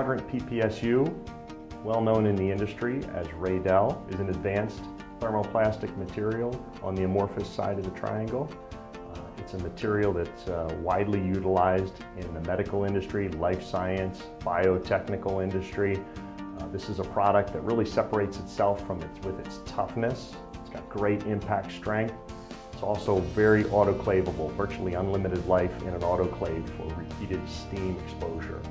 Quadrant PPSU, well known in the industry as Radel, is an advanced thermoplastic material on the amorphous side of the triangle. Uh, it's a material that's uh, widely utilized in the medical industry, life science, biotechnical industry. Uh, this is a product that really separates itself from its, with its toughness. It's got great impact strength. It's also very autoclavable, virtually unlimited life in an autoclave for repeated steam exposure.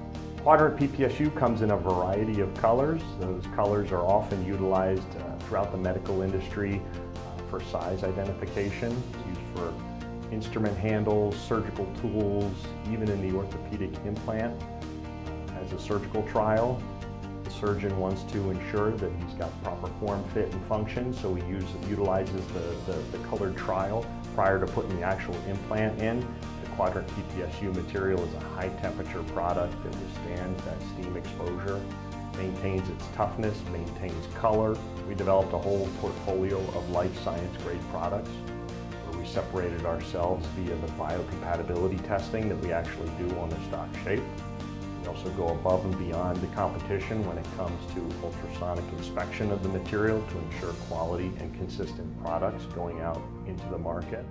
Quadrant PPSU comes in a variety of colors. Those colors are often utilized uh, throughout the medical industry uh, for size identification. It's used for instrument handles, surgical tools, even in the orthopedic implant uh, as a surgical trial. The surgeon wants to ensure that he's got proper form, fit, and function, so he use, utilizes the, the, the colored trial prior to putting the actual implant in. Quadrant PPSU material is a high temperature product that withstands that steam exposure, maintains its toughness, maintains color. We developed a whole portfolio of life science grade products where we separated ourselves via the biocompatibility testing that we actually do on the stock shape. We also go above and beyond the competition when it comes to ultrasonic inspection of the material to ensure quality and consistent products going out into the market.